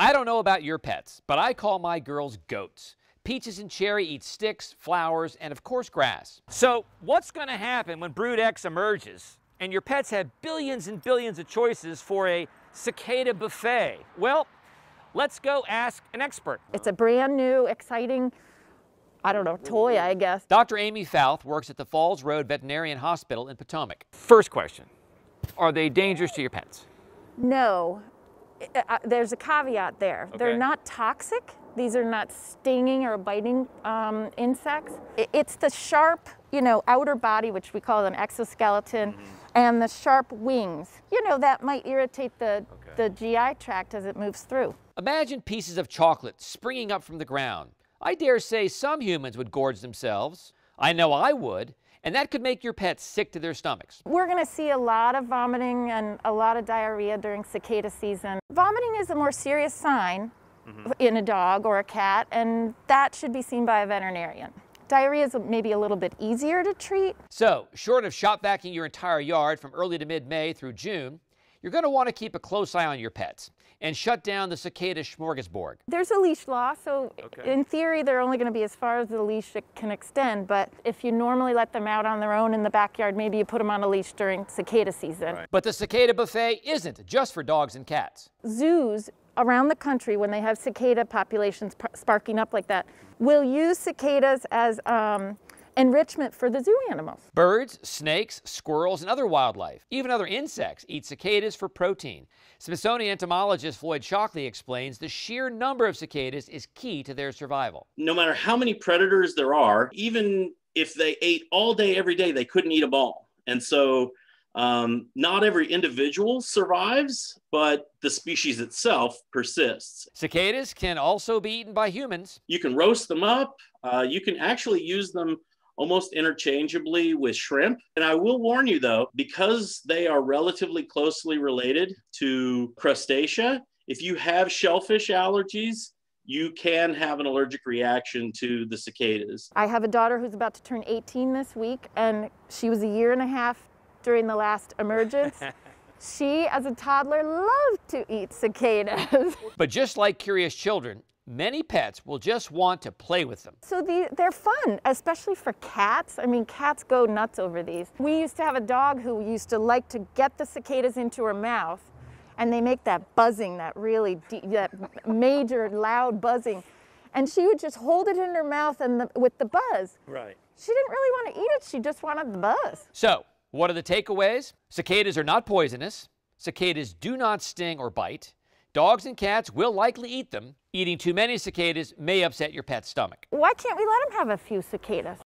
I don't know about your pets, but I call my girls goats. Peaches and Cherry eat sticks, flowers, and of course grass. So what's going to happen when Brood X emerges and your pets have billions and billions of choices for a cicada buffet? Well, let's go ask an expert. It's a brand new, exciting, I don't know, toy, I guess. Dr. Amy Fouth works at the Falls Road Veterinarian Hospital in Potomac. First question, are they dangerous to your pets? No, uh, uh, there's a caveat there. Okay. They're not toxic. These are not stinging or biting um, insects. It's the sharp, you know, outer body, which we call an exoskeleton, and the sharp wings. You know, that might irritate the, the GI tract as it moves through. Imagine pieces of chocolate springing up from the ground. I dare say some humans would gorge themselves. I know I would, and that could make your pets sick to their stomachs. We're going to see a lot of vomiting and a lot of diarrhea during cicada season. Vomiting is a more serious sign mm-hmm. in a dog or a cat, and that should be seen by a veterinarian. Diarrhea is maybe a little bit easier to treat. So, short of shop vacuuming your entire yard from early to mid May through June, you're going to want to keep a close eye on your pets and shut down the cicada smorgasbord. There's a leash law, so Okay. in theory, they're only going to be as far as the leash it can extend. But if you normally let them out on their own in the backyard, maybe you put them on a leash during cicada season. But the cicada buffet isn't just for dogs and cats. zoos around the country, when they have cicada populations sparking up like that, will use cicadas as um, enrichment for the zoo animals. Birds, snakes, squirrels, and other wildlife, even other insects, eat cicadas for protein. Smithsonian entomologist Floyd Shockley explains the sheer number of cicadas is key to their survival. no matter how many predators there are, even if they ate all day, every day, they couldn't eat them all. And so, um, not every individual survives, but the species itself persists. Cicadas can also be eaten by humans. You can roast them up, uh, you can actually use them almost interchangeably with shrimp. And I will warn you though, because they are relatively closely related to crustacea, if you have shellfish allergies, you can have an allergic reaction to the cicadas. I have a daughter who's about to turn 18 this week, and she was a year and a half during the last emergence. she, as a toddler, loved to eat cicadas. But just like curious children, many pets will just want to play with them. So the, they're fun, especially for cats. I mean, cats go nuts over these. We used to have a dog who used to like to get the cicadas into her mouth, and they make that buzzing, that really deep, that major loud buzzing, and she would just hold it in her mouth and the, with the buzz. Right. She didn't really want to eat it. She just wanted the buzz. So, what are the takeaways? Cicadas are not poisonous. Cicadas do not sting or bite. Dogs and cats will likely eat them. Eating too many cicadas may upset your pet's stomach. Why can't we let them have a few cicadas?